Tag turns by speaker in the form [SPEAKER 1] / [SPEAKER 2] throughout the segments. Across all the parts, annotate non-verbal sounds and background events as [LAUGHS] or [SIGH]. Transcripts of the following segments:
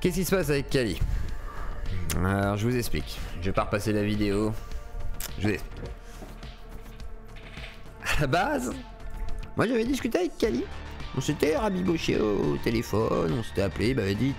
[SPEAKER 1] Qu'est-ce qui se passe avec Kali? Alors, je vous explique. Je vais pas repasser la vidéo. Je vous explique. À la base, moi j'avais discuté avec Kali. On s'était rabiboché au téléphone, on s'était appelé, il m'avait dit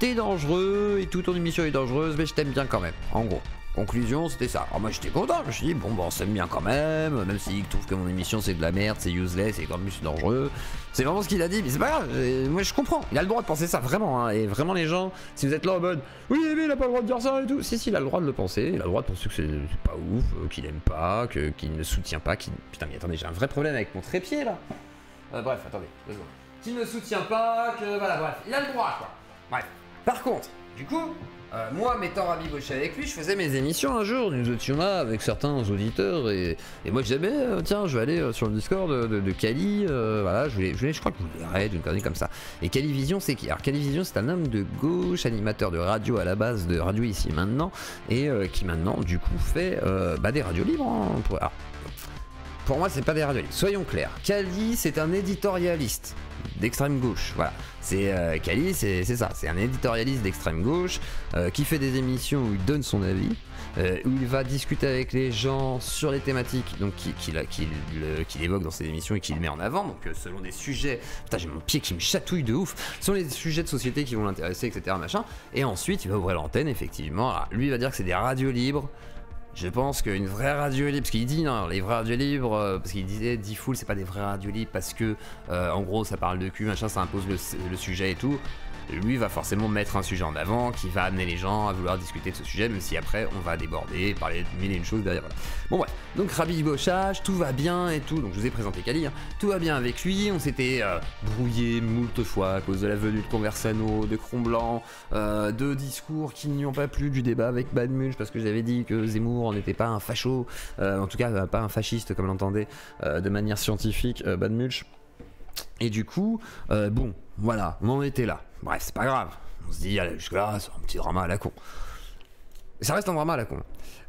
[SPEAKER 1] T'es dangereux et tout, ton émission est dangereuse, mais je t'aime bien quand même. En gros. Conclusion, c'était ça. Alors moi j'étais content, je me suis dit, bon, bon, on s'aime bien quand même, même s'il trouve que mon émission c'est de la merde, c'est useless et qu'en plus c'est dangereux. C'est vraiment ce qu'il a dit, mais c'est pas grave, moi je comprends. Il a le droit de penser ça, vraiment. Hein, et vraiment, les gens, si vous êtes là en mode, oui, mais il a pas le droit de dire ça et tout. Si, si, il a le droit de le penser, il a le droit de penser que c'est pas ouf, euh, qu'il aime pas, qu'il ne soutient pas, qu'il. Putain, mais attendez, j'ai un vrai problème avec mon trépied là. Euh, bref, attendez, deux secondes. Qu'il ne soutient pas, que. Voilà, bref, il a le droit quoi. Bref. Par contre, du coup, euh, moi, m'étant rabiboché avec lui, je faisais mes émissions un jour. Nous étions là avec certains auditeurs et, moi je disais, euh, tiens, je vais aller euh, sur le Discord de, de, Kali. voilà, je je crois que je voulais d'une connerie comme ça. Et Vision, c'est qui? Alors, Vision, c'est un homme de gauche, animateur de radio à la base, de radio ici maintenant, et qui maintenant, du coup, fait bah, des radios libres. Hein, pour... pour moi, c'est pas des radios libres. Soyons clairs. Kali, c'est un éditorialiste d'extrême gauche. Voilà. C'est euh, Kali, c'est ça. C'est un éditorialiste d'extrême gauche euh, qui fait des émissions où il donne son avis. Euh, où il va discuter avec les gens sur les thématiques donc qu'il évoque dans ses émissions et qu'il met en avant, donc selon des sujets, putain j'ai mon pied qui me chatouille de ouf, selon les sujets de société qui vont l'intéresser, etc. Machin, et ensuite il va ouvrir l'antenne, effectivement, lui va dire que c'est des radios libres, je pense qu'une vraie radio libre, parce qu'il dit non, les vraies radios libres, euh, parce qu'il disait D-Full c'est pas des vraies radios libres parce que euh, en gros ça parle de cul, machin, ça impose le sujet et tout lui va forcément mettre un sujet en avant qui va amener les gens à vouloir discuter de ce sujet, même si après on va déborder, parler de mille et une choses derrière. Bon bref, donc rabibochage, tout va bien et tout, donc je vous ai présenté Kali, hein. tout va bien avec lui, on s'était euh, brouillé moult fois à cause de la venue de Conversano, de Cron euh, de discours qui n'y ont pas plu, du débat avec Bad Munch, parce que j'avais dit que Zemmour n'était pas un facho, euh, en tout cas pas un fasciste comme l'entendait de manière scientifique Bad Mulch. Et du coup, bon, voilà, on en était là. Bref, c'est pas grave. On se dit, allez, jusque-là, c'est un petit drama à la con. Ça reste un drama à la con.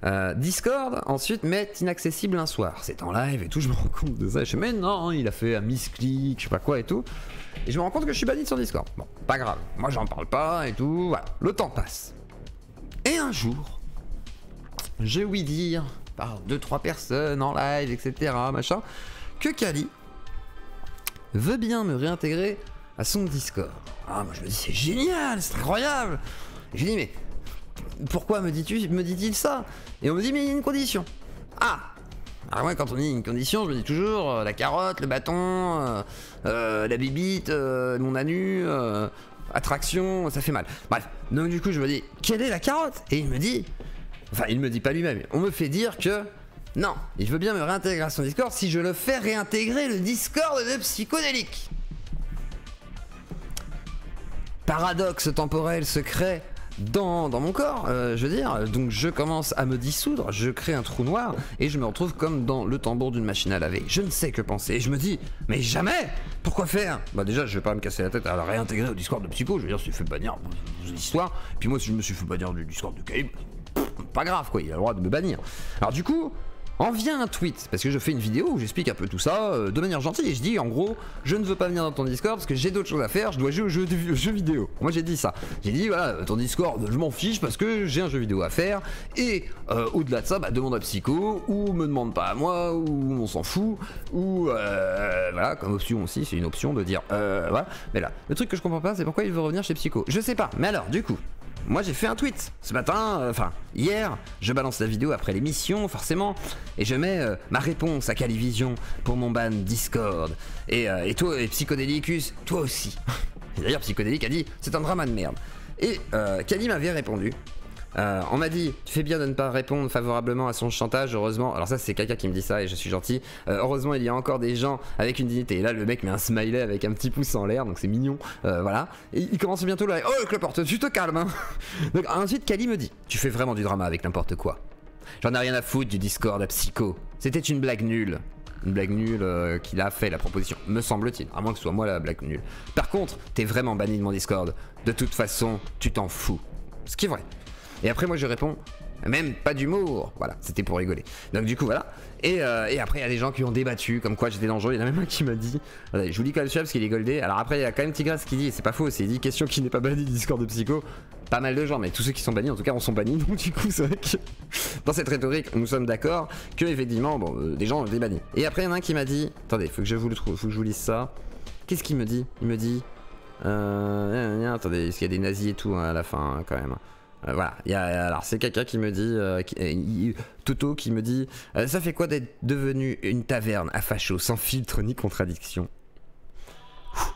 [SPEAKER 1] Euh, Discord, ensuite, met inaccessible un soir. C'est en live et tout, je me rends compte de ça. Je me mais non, il a fait un misclick, je sais pas quoi et tout. Et je me rends compte que je suis banni sur Discord. Bon, pas grave. Moi, j'en parle pas et tout. Voilà, le temps passe. Et un jour, je oui dire par deux trois personnes en live, etc., machin, que Kali veut bien me réintégrer à son Discord. Ah, moi je me dis, c'est génial, c'est incroyable. Je dis, mais pourquoi me dis-tu, me dit-il ça? Et on me dit, mais il y a une condition. Ah alors moi quand on dit une condition, je me dis toujours euh, la carotte, le bâton, euh, euh, la bibite, mon anu, attraction, ça fait mal. Bref, donc du coup je me dis, quelle est la carotte? Et il me dit, enfin il me dit pas lui-même, on me fait dire que non, il veut bien me réintégrer à son Discord si je le fais réintégrer le Discord de Psychodélique paradoxe temporel se crée dans, mon corps, euh, je veux dire. Donc je commence à me dissoudre, je crée un trou noir et je me retrouve comme dans le tambour d'une machine à laver. Je ne sais que penser et je me dis, mais jamais Pourquoi faire? Bah déjà, je vais pas me casser la tête à la réintégrer au Discord de Psycho. Je veux dire, suis fait bannir l'histoire. Puis moi, si je me suis fait bannir du Discord de Caïb, pas grave quoi, il a le droit de me bannir. Alors du coup, en vient un tweet, parce que je fais une vidéo où j'explique un peu tout ça euh, de manière gentille et je dis en gros, je ne veux pas venir dans ton Discord parce que j'ai d'autres choses à faire, je dois jouer aux jeux, vidéo. Moi j'ai dit ça. J'ai dit voilà, ton Discord, je m'en fiche parce que j'ai un jeu vidéo à faire et euh, au-delà de ça, bah, demande à Psycho ou me demande pas à moi ou on s'en fout ou euh, voilà, comme option aussi, c'est une option de dire voilà. Mais là, le truc que je comprends pas, c'est pourquoi il veut revenir chez Psycho. Je sais pas, mais alors du coup, moi j'ai fait un tweet ce matin, euh, enfin hier, je balance la vidéo après l'émission forcément, et je mets euh, ma réponse à Calivision pour mon ban Discord. Et, euh, toi, et Psychodélicus, toi aussi. [LAUGHS] D'ailleurs Psychodélique a dit c'est un drama de merde. Et Cali m'avait répondu euh, on m'a dit, tu fais bien de ne pas répondre favorablement à son chantage, heureusement. Alors ça c'est quelqu'un qui me dit ça et je suis gentil. Euh, heureusement il y a encore des gens avec une dignité. Et là le mec met un smiley avec un petit pouce en l'air, donc c'est mignon. Euh, voilà. Il commence bientôt là. Oh le porte, tu te calmes. Hein. [LAUGHS] donc ensuite Kali me dit, tu fais vraiment du drama avec n'importe quoi. J'en ai rien à foutre du Discord à Psycho. C'était une blague nulle. Une blague nulle qu'il a fait la proposition, me semble-t-il. À moins que ce soit moi la blague nulle. Par contre, t'es vraiment banni de mon Discord. De toute façon, tu t'en fous. Ce qui est vrai. Et après, moi, je réponds même pas d'humour. Voilà, c'était pour rigoler. Donc du coup voilà. Et, euh, et après il y a des gens qui ont débattu, comme quoi j'étais dangereux. Il y en a même un qui m'a dit, je vous lis quand même parce qu'il est goldé. Alors après il y a quand même Tigras qui dit, c'est pas faux, c'est dit question qui n'est pas banni du Discord de Psycho. Pas mal de gens, mais tous ceux qui sont bannis en tout cas on sont bannis. [LAUGHS] Donc du coup c'est vrai que dans cette rhétorique nous sommes d'accord que effectivement bon euh, des gens ont débanni. Et après il y en a un qui m'a dit, attendez, faut que je vous le trouve, faut que je vous lise ça. Qu'est-ce qu'il me dit? Il me dit, euh, attendez, est-ce qu'il y a des nazis et tout hein, à la fin hein, quand même euh, voilà, il y a, alors c'est quelqu'un qui me dit, euh, euh, Toto qui me dit, euh, ça fait quoi d'être devenu une taverne à facho sans filtre ni contradiction?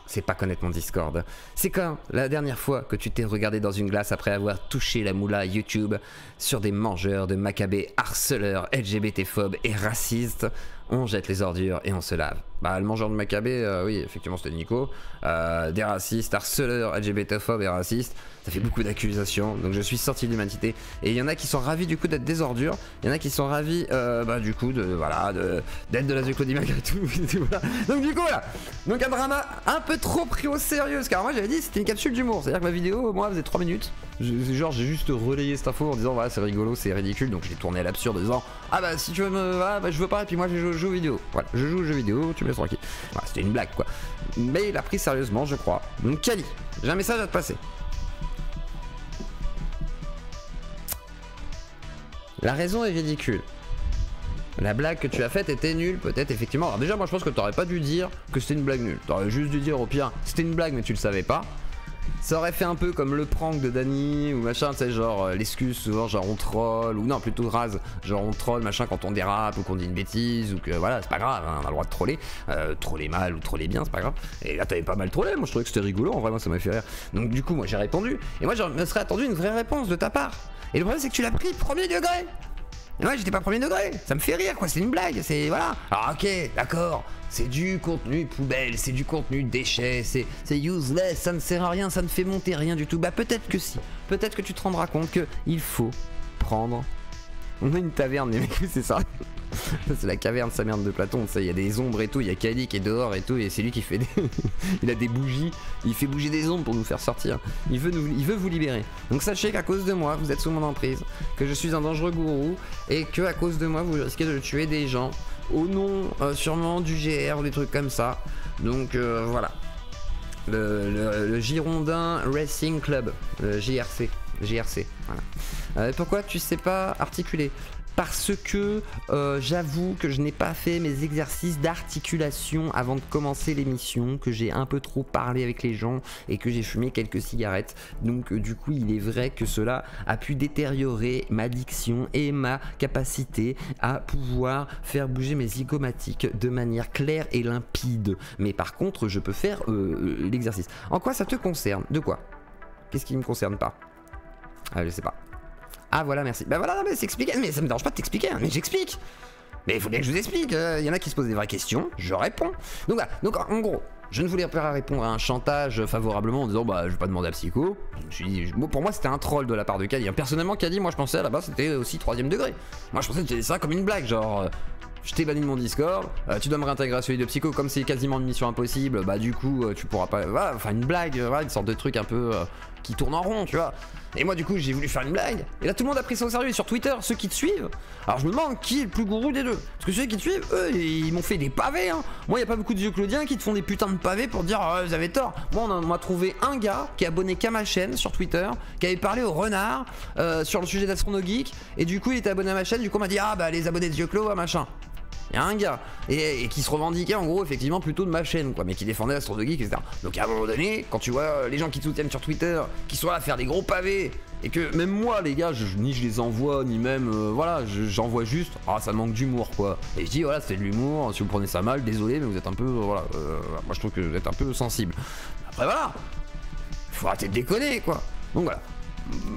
[SPEAKER 1] C'est pas connaître mon Discord. C'est quand la dernière fois que tu t'es regardé dans une glace après avoir touché la moula YouTube sur des mangeurs de macabées harceleurs, LGBT-phobes et racistes? On jette les ordures et on se lave. Bah, le mangeur de macabé, euh, oui, effectivement, c'était Nico. Euh, des racistes, harceleurs, LGBT-phobes et racistes. Ça fait beaucoup d'accusations, donc je suis sorti de l'humanité. Et il y en a qui sont ravis du coup d'être des ordures. Il y en a qui sont ravis, euh, bah, du coup, de voilà, de- d'être de, la Claudie malgré tout. [LAUGHS] Donc du coup, voilà. Donc un drama un peu trop pris au sérieux. Alors, moi j'avais dit c'était une capsule d'humour. C'est-à-dire que ma vidéo, moi, faisait 3 minutes. Genre j'ai juste relayé cette info en disant voilà c'est rigolo, c'est ridicule. Donc je l'ai tourné à l'absurde en disant ah bah si tu veux me, voilà, bah, je veux pas. Et puis moi je joue vidéo. Voilà, je joue aux jeux vidéo, tranquille. C'était une blague quoi. Mais il a pris sérieusement, je crois. Donc Kali, j'ai un message à te passer. La raison est ridicule. La blague que tu as faite était nulle, peut-être effectivement. Alors déjà, moi je pense que t'aurais pas dû dire que c'était une blague nulle. T'aurais juste dû dire au pire, c'était une blague mais tu le savais pas. Ça aurait fait un peu comme le prank de Danny ou machin, tu sais, genre euh, l'excuse souvent, genre on troll, ou non, plutôt rase, genre on troll machin quand on dérape ou qu'on dit une bêtise ou que voilà, c'est pas grave, hein, on a le droit de troller. Euh, troller mal ou troller bien, c'est pas grave. Et là t'avais pas mal trollé, moi je trouvais que c'était rigolo, en vrai, moi ça m'a fait rire. Donc du coup, moi j'ai répondu, et moi je me serais attendu une vraie réponse de ta part. Et le problème c'est que tu l'as pris premier degré. Moi j'étais pas premier degré, ça me fait rire quoi, c'est une blague, c'est voilà. Alors ok, d'accord, c'est du contenu poubelle, c'est du contenu déchet, c'est c'est useless, ça ne sert à rien, ça ne fait monter rien du tout. Bah peut-être que si, peut-être que tu te rendras compte que il faut prendre. On a une taverne, les mecs, [LAUGHS] c'est ça. C'est la caverne, sa merde de Platon, ça, il y a des ombres et tout, il y a Kali qui est dehors et tout, et c'est lui qui fait des... [LAUGHS] il a des bougies, il fait bouger des ombres pour nous faire sortir. Il veut, vous libérer. Donc sachez qu'à cause de moi, vous êtes sous mon emprise, que je suis un dangereux gourou, et que à cause de moi, vous risquez de tuer des gens, au nom euh, sûrement du GR ou des trucs comme ça. Donc euh, voilà. Le, le- le Girondin Racing Club, le JRC. JRC, voilà. Euh, pourquoi tu sais pas articuler? Parce que euh, j'avoue que je n'ai pas fait mes exercices d'articulation avant de commencer l'émission, que j'ai un peu trop parlé avec les gens et que j'ai fumé quelques cigarettes. Donc euh, du coup, il est vrai que cela a pu détériorer ma diction et ma capacité à pouvoir faire bouger mes zygomatiques de manière claire et limpide. Mais par contre, je peux faire l'exercice. En quoi ça te concerne? De quoi? Qu'est-ce qui me concerne pas? Ah, je sais pas. Ah voilà, merci. Bah voilà, non, mais c'est expliqué. Mais ça me dérange pas de t'expliquer, hein, mais j'explique. Mais il faut bien que je vous explique. Il y en a qui se posent des vraies questions, je réponds. Donc voilà, donc en gros, je ne voulais pas répondre à un chantage favorablement en disant bah je vais pas demander à Psycho. Je pour moi c'était un troll de la part de Kali. Personnellement, Kali, moi je pensais base c'était aussi troisième degré. Moi je pensais que c'était ça comme une blague, genre. euh, je t'ai banni de mon Discord, euh, tu dois me réintégrer à celui de Psycho, comme c'est quasiment une mission impossible, bah du coup euh, tu pourras pas. Enfin une blague, euh, une sorte de truc un peu euh, qui tourne en rond, tu vois. Et moi du coup j'ai voulu faire une blague, et là tout le monde a pris ça au sérieux, sur Twitter, ceux qui te suivent, alors je me demande qui est le plus gourou des deux. Parce que ceux qui te suivent, eux, ils m'ont fait des pavés, hein. Moi y a pas beaucoup de vieux Claudiens qui te font des putains de pavés pour dire Ah, vous avez tort. Moi on m'a trouvé un gars qui est abonné qu'à ma chaîne sur Twitter, qui avait parlé au renard euh, sur le sujet d'Astrono Geek, et du coup il était abonné à ma chaîne, du coup on m'a dit Ah bah les abonnés de vieux machin. Un gars et, qui se revendiquait en gros effectivement plutôt de ma chaîne quoi, mais qui défendait l'Astro de Geek, etc. Donc à un moment donné, quand tu vois les gens qui te soutiennent sur Twitter, qui sont là à faire des gros pavés, et que même moi les gars, je- ni je les envoie, ni même euh, voilà, je- j'envoie juste, ah ça manque d'humour quoi. Et je dis voilà, c'est de l'humour, si vous prenez ça mal, désolé, mais vous êtes un peu, voilà, euh, moi je trouve que vous êtes un peu sensible. Après voilà, faut arrêter de déconner quoi. Donc voilà,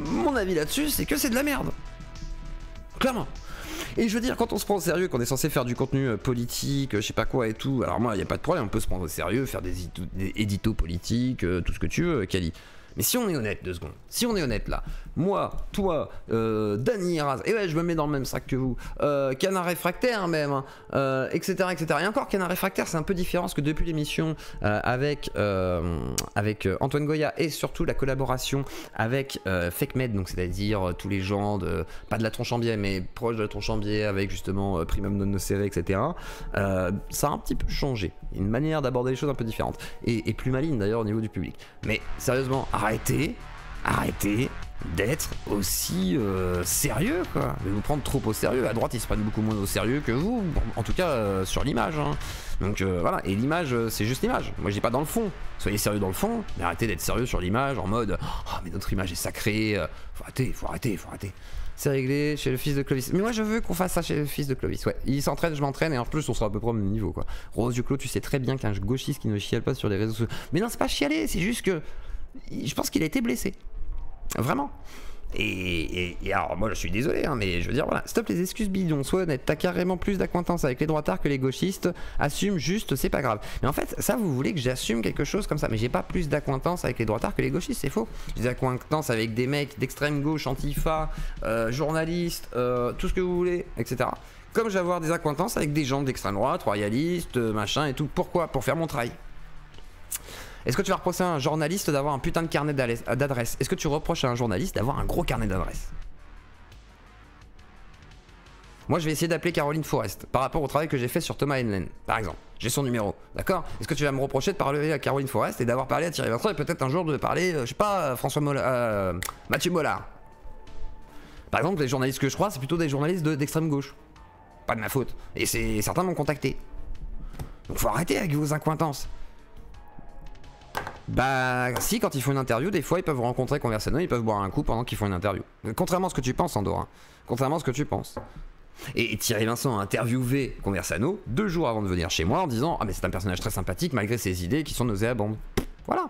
[SPEAKER 1] mon avis là-dessus, c'est que c'est de la merde. Clairement. Et je veux dire, quand on se prend au sérieux, qu'on est censé faire du contenu euh, politique, euh, je sais pas quoi et tout, alors moi, il n'y a pas de problème, on peut se prendre au sérieux, faire des, édito- des éditos politiques, euh, tout ce que tu veux, Kali. Mais si on est honnête, deux secondes, si on est honnête là, moi, toi, euh, Dany Raz, et ouais, je me mets dans le même sac que vous, euh, Canard Réfractaire même, hein, euh, etc., etc. Et encore, Canard Réfractaire, c'est un peu différent parce que depuis l'émission euh, avec, avec Antoine Goya et surtout la collaboration avec Fake Med, donc c'est-à-dire tous les gens de, pas de la tronche en biais, mais proche de la tronche en biais avec justement Primum non nocere, etc. ça a un petit peu changé. Une manière d'aborder les choses un peu différente. Et, et plus maligne d'ailleurs au niveau du public. Mais sérieusement, arrêtez, arrêtez d'être aussi euh, sérieux quoi. De vous prendre trop au sérieux. À droite, ils se prennent beaucoup moins au sérieux que vous, en tout cas euh, sur l'image. hein. Donc euh, voilà, et l'image, c'est juste l'image. Moi, je dis pas dans le fond. Soyez sérieux dans le fond, mais arrêtez d'être sérieux sur l'image en mode Ah, mais notre image est sacrée. Faut arrêter, faut arrêter, faut arrêter. C'est réglé chez le fils de Clovis. Mais moi, je veux qu'on fasse ça chez le fils de Clovis. Ouais, il s'entraîne, je m'entraîne, et en plus, on sera à peu près au même niveau quoi. Rose Duclos, tu sais très bien qu'un gauchiste qui ne chiale pas sur les réseaux sociaux. Mais non, c'est pas chialer, c'est juste que je pense qu'il a été blessé. Vraiment. Et, alors, moi je suis désolé, hein, mais je veux dire, voilà, stop les excuses bidons, sois honnête, t'as carrément plus d'acquaintance avec les droitards que les gauchistes, assume juste, c'est pas grave. Mais en fait, ça, vous voulez que j'assume quelque chose comme ça, mais j'ai pas plus d'acquaintance avec les droitards que les gauchistes, c'est faux. J'ai des acquaintances avec des mecs d'extrême gauche, antifa, euh, journalistes, euh, tout ce que vous voulez, etc. Comme j'ai avoir des acquaintances avec des gens d'extrême droite, royalistes, euh, machin et tout. Pourquoi? Pour faire mon travail. Est-ce que tu vas reprocher à un journaliste d'avoir un putain de carnet d'adresse- Est-ce que tu reproches à un journaliste d'avoir un gros carnet d'adresses? Moi, je vais essayer d'appeler Caroline Forest par rapport au travail que j'ai fait sur Thomas Henlen, par exemple. J'ai son numéro, d'accord? Est-ce que tu vas me reprocher de parler à Caroline Forest et d'avoir parlé à Thierry Vincent et peut-être un jour de parler, euh, je sais pas, François euh, Mathieu Mollard? Par exemple, les journalistes que je crois, c'est plutôt des journalistes de- d'extrême gauche. Pas de ma faute. Et certains m'ont contacté. Donc faut arrêter avec vos accointances. Bah si, quand ils font une interview, des fois ils peuvent rencontrer Conversano, ils peuvent boire un coup pendant qu'ils font une interview. Contrairement à ce que tu penses, Andorra. Contrairement à ce que tu penses. Et Thierry Vincent a interviewé Conversano deux jours avant de venir chez moi en disant Ah mais c'est un personnage très sympathique malgré ses idées qui sont nauséabondes. Voilà.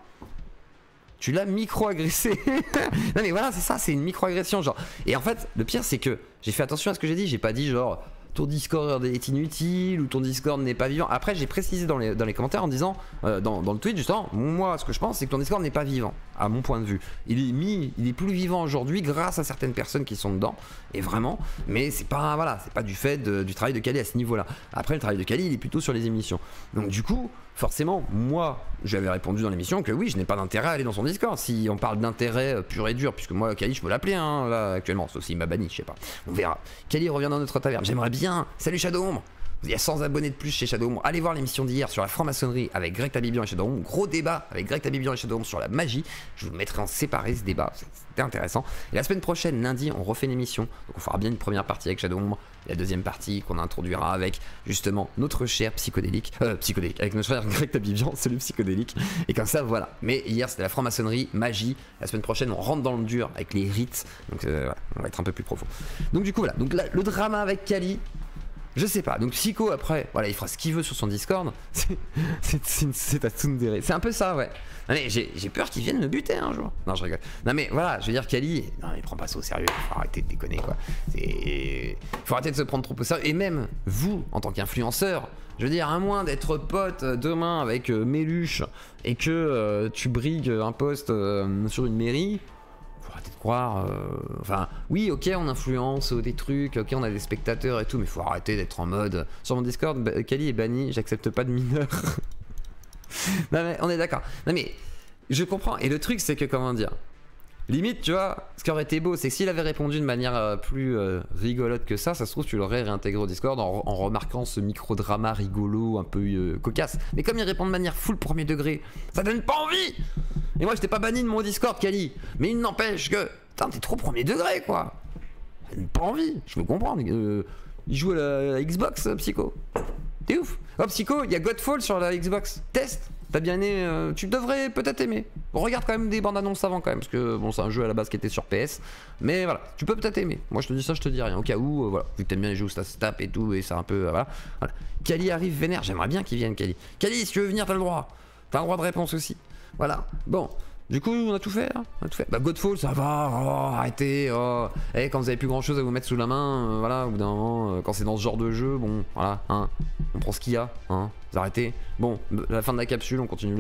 [SPEAKER 1] Tu l'as micro-agressé. [LAUGHS] non mais voilà, c'est ça, c'est une micro-agression genre. Et en fait, le pire c'est que j'ai fait attention à ce que j'ai dit, j'ai pas dit genre ton Discord est inutile ou ton Discord n'est pas vivant. Après, j'ai précisé dans les, commentaires en disant, euh, dans, le tweet justement, moi ce que je pense c'est que ton Discord n'est pas vivant, à mon point de vue. Il est mis, il est plus vivant aujourd'hui grâce à certaines personnes qui sont dedans, et vraiment, mais c'est pas, voilà, c'est pas du fait du travail de Kali à ce niveau-là. Après, le travail de Kali, il est plutôt sur les émissions. Donc du coup, forcément, moi, j'avais répondu dans l'émission que oui, je n'ai pas d'intérêt à aller dans son Discord. Si on parle d'intérêt euh, pur et dur, puisque moi, Kali, je peux l'appeler hein, là actuellement, sauf s'il m'a banni, je sais pas. On verra. Kali revient dans notre taverne. J'aimerais bien. Salut Shadow Ombre. Il y a 100 abonnés de plus chez Shadow Ombre. Allez voir l'émission d'hier sur la franc-maçonnerie avec Greg Tabibian et Shadow Ombre. Gros débat avec Greg Tabibian et Shadow Ombre sur la magie. Je vous mettrai en séparé ce débat. C'était intéressant. Et la semaine prochaine, lundi, on refait une émission. Donc on fera bien une première partie avec Shadow Ombre. La deuxième partie qu'on introduira avec justement notre cher psychodélique. Euh, psychodélique. Avec notre cher Greg Tabibian, [LAUGHS] celui psychodélique. Et comme ça, voilà. Mais hier, c'était la franc-maçonnerie, magie. La semaine prochaine, on rentre dans le dur avec les rites. Donc euh, voilà, on va être un peu plus profond. Donc du coup, voilà. Donc là, le drama avec Kali. Je sais pas. Donc Psycho après, voilà, il fera ce qu'il veut sur son Discord. [LAUGHS] C'est- un peu ça, ouais. Non, mais j'ai peur qu'il vienne me buter un jour. Non, je rigole. Non mais voilà, je veux dire Kali, non il prend pas ça au sérieux. Faut arrêter de déconner quoi. Faut arrêter de se prendre trop au sérieux. Et même vous, en tant qu'influenceur, je veux dire, à moins d'être pote euh, demain avec euh, Méluche et que euh, tu brigues un poste euh, sur une mairie, faut arrêter de croire. euh, Enfin, oui, ok, on influence euh, des trucs, ok, on a des spectateurs et tout, mais faut arrêter d'être en mode. Sur mon Discord, ba- Kali est banni, j'accepte pas de mineurs. [LAUGHS] non, mais on est d'accord. Non, mais je comprends. Et le truc, c'est que, comment dire Limite, tu vois, ce qui aurait été beau, c'est que s'il avait répondu de manière euh, plus euh, rigolote que ça, ça se trouve, tu l'aurais réintégré au Discord en, remarquant ce micro-drama rigolo, un peu euh, cocasse. Mais comme il répond de manière full premier degré, ça donne pas envie Et moi, j'étais pas banni de mon Discord, Kali. Mais il n'empêche que, putain, t'es trop premier degré, quoi Ça donne pas envie, je peux comprendre. il joue à la, à la Xbox, Psycho. T'es ouf Oh, Psycho, il y a Godfall sur la Xbox. Test T'as bien aimé euh, Tu devrais peut-être aimer. Regarde quand même des bandes annonces avant quand même, parce que bon, c'est un jeu à la base qui était sur PS. Mais voilà, tu peux peut-être aimer. Moi, je te dis ça, je te dis rien. Au cas où, euh, voilà, vu que t'aimes bien les jeux où ça se tape et tout, et c'est un peu. euh, voilà. voilà. Kali arrive vénère, j'aimerais bien qu'il vienne, Kali. Kali, si tu veux venir, t'as le droit. T'as un droit de réponse aussi. Voilà. Bon. Du coup, on a tout fait, hein on a tout fait. Bah, Godfall, ça va, oh, arrêtez, oh. Eh, quand vous avez plus grand chose à vous mettre sous la main, euh, voilà, au bout d'un moment, euh, quand c'est dans ce genre de jeu, bon, voilà, hein, on prend ce qu'il y a, hein, vous arrêtez. Bon, la fin de la capsule, on continue